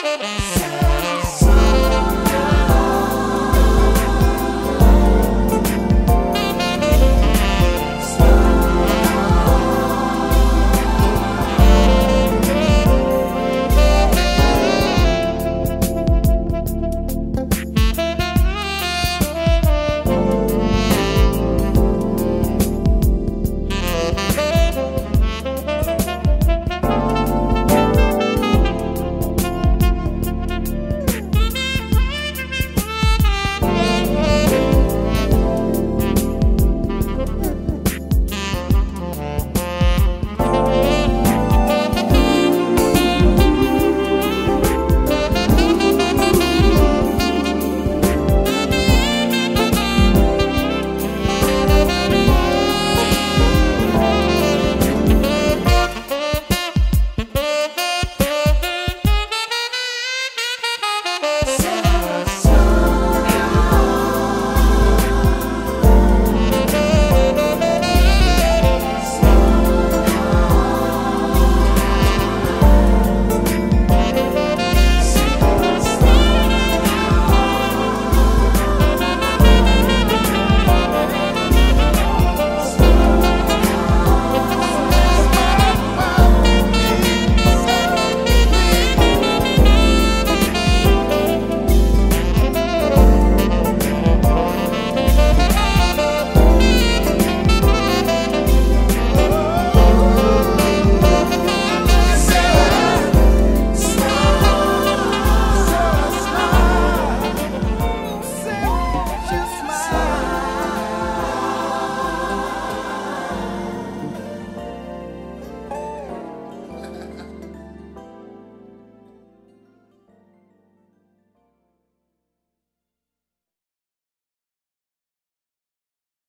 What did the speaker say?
Sound.